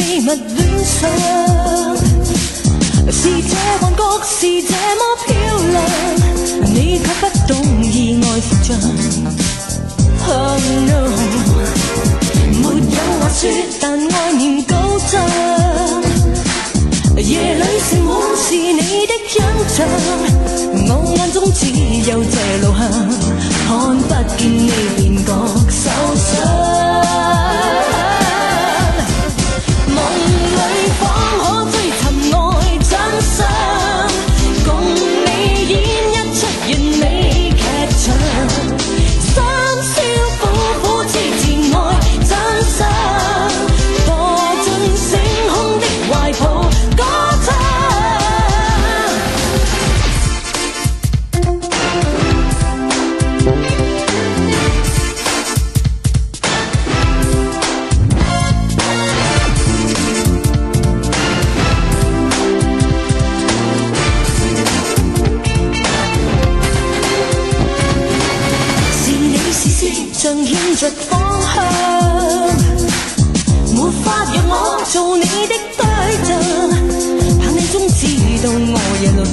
秘密恋上是这幻觉是这么漂亮你却不懂意外附像 oh no 没有话说但爱念高涨夜里是满是你的印象我眼中只有这路向看不见你便讲着方向。没法让我做你的对象盼你终知道我夜里